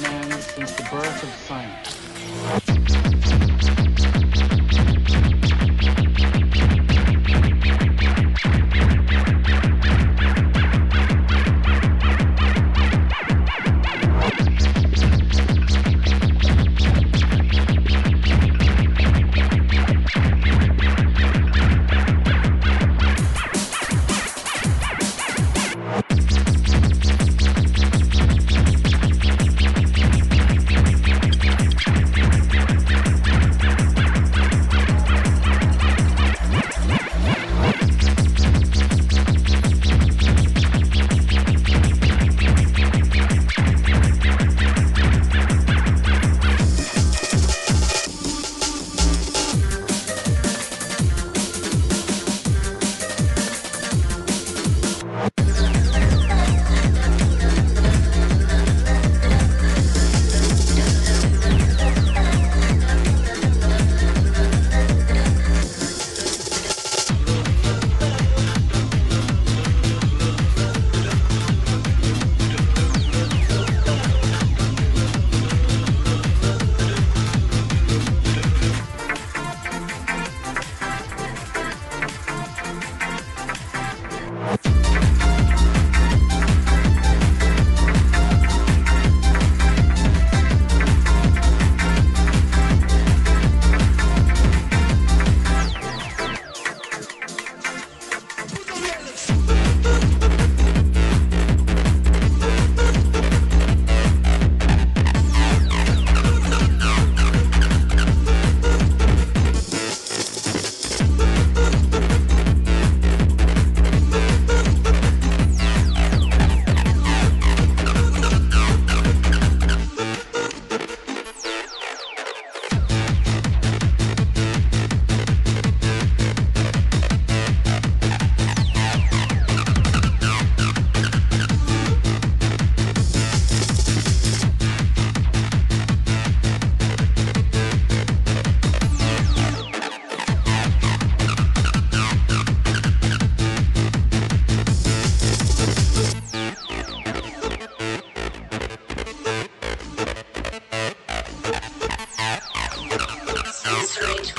man since the birth of science.